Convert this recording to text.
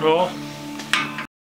roll.